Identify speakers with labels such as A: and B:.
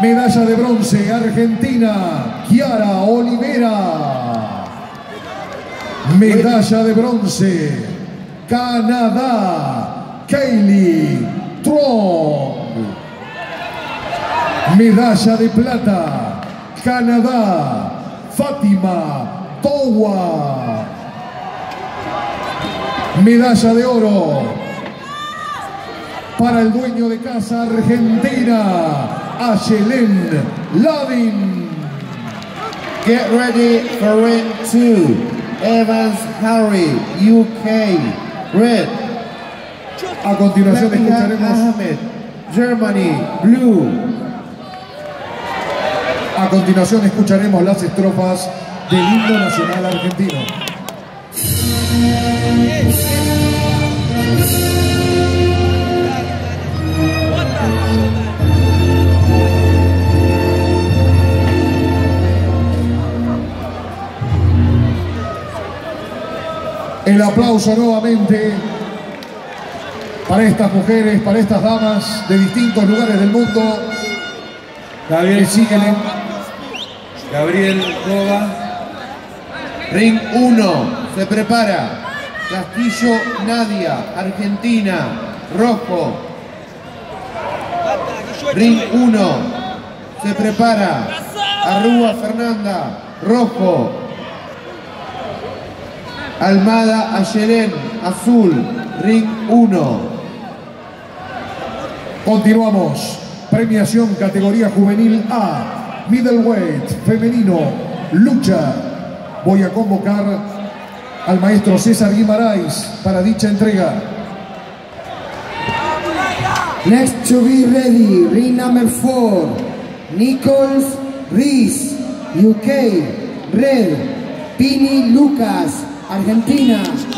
A: Medalla de bronce, Argentina, Chiara Olivera. Medalla de bronce, Canadá, Kaylee Tron. Medalla de plata, Canadá, Fátima Towa. Medalla de oro para el dueño de casa Argentina, Ayelen Ladin.
B: Get ready for ring two. Evans Harry, UK, red.
A: A continuación escucharemos,
B: Ahmed, Germany, blue.
A: a continuación escucharemos las estrofas del himno nacional argentino. El aplauso nuevamente para estas mujeres, para estas damas de distintos lugares del mundo.
C: Gabriel
A: Síguele.
C: Gabriel Cova.
B: Ring 1, se prepara. Castillo Nadia, Argentina, rojo. Ring 1, se prepara. Arrúa Fernanda, rojo. Almada Ayelén, azul. Ring 1.
A: Continuamos. Premiación categoría juvenil A. Middleweight femenino. Lucha. Voy a convocar al maestro César Guimaraes para dicha entrega.
D: Next to be ready, ring number four, Nichols Rees, UK, red, Pini Lucas, Argentina.